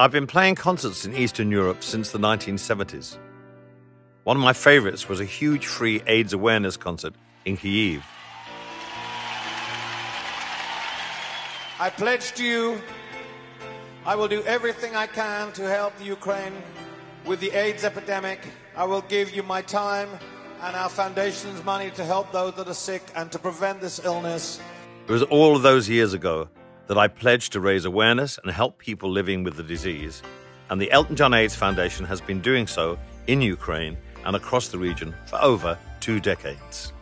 I've been playing concerts in Eastern Europe since the 1970s. One of my favorites was a huge free AIDS awareness concert in Kyiv. I pledge to you I will do everything I can to help the Ukraine with the AIDS epidemic. I will give you my time and our foundation's money to help those that are sick and to prevent this illness. It was all of those years ago that I pledged to raise awareness and help people living with the disease. And the Elton John AIDS Foundation has been doing so in Ukraine and across the region for over two decades.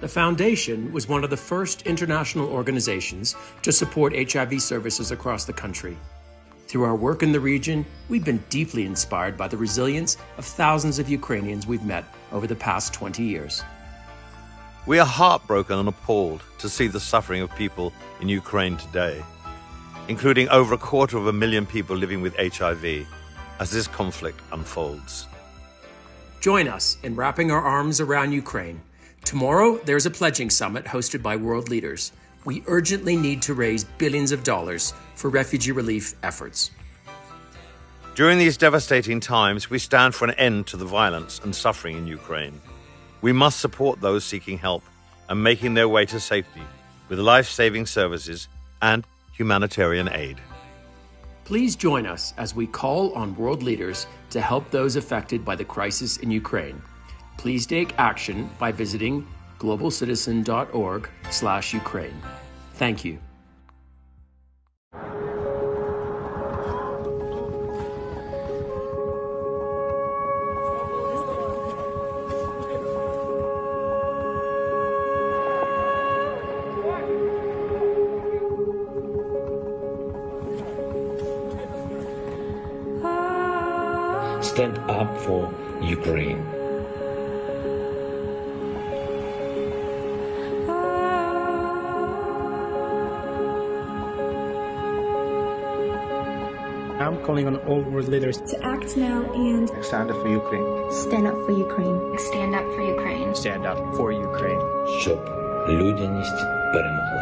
The Foundation was one of the first international organizations to support HIV services across the country. Through our work in the region, we've been deeply inspired by the resilience of thousands of Ukrainians we've met over the past 20 years. We are heartbroken and appalled to see the suffering of people in Ukraine today, including over a quarter of a million people living with HIV, as this conflict unfolds. Join us in wrapping our arms around Ukraine. Tomorrow, there's a pledging summit hosted by world leaders we urgently need to raise billions of dollars for refugee relief efforts. During these devastating times, we stand for an end to the violence and suffering in Ukraine. We must support those seeking help and making their way to safety with life saving services and humanitarian aid. Please join us as we call on world leaders to help those affected by the crisis in Ukraine. Please take action by visiting globalcitizen.org slash Ukraine. Thank you. Stand up for Ukraine. I'm calling on all world leaders to act now and stand up for Ukraine. Stand up for Ukraine. Stand up for Ukraine. Stand up for Ukraine. Щоб людяність перемогла.